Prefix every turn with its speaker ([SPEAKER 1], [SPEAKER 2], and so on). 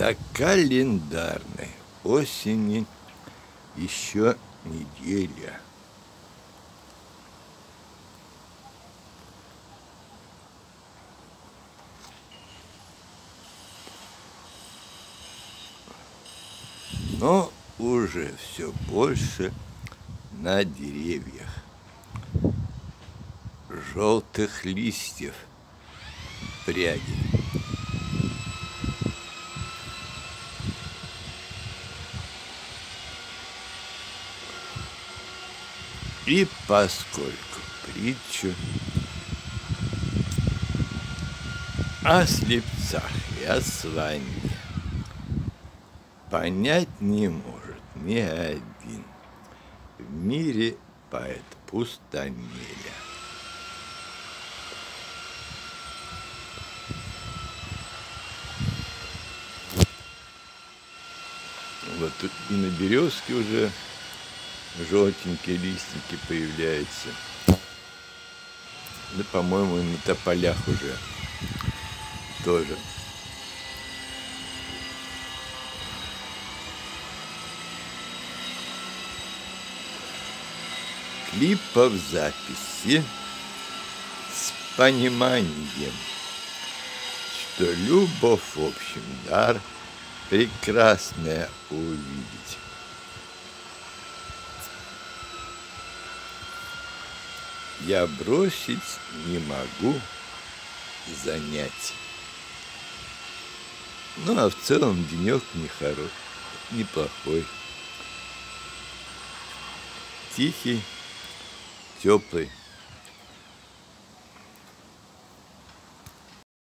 [SPEAKER 1] До календарной осени еще неделя. Но уже все больше на деревьях желтых листьев пряди. И поскольку притчу о слепцах и о сванье понять не может ни один в мире поэт пустомеля. Вот и на березке уже желтенькие листики появляются. Да, по-моему, на тополях уже тоже. Клипов записи с пониманием, что любовь в общем дар прекрасное увидеть. Я бросить не могу занятий. Ну, а в целом денек нехорош, неплохой. Тихий, теплый.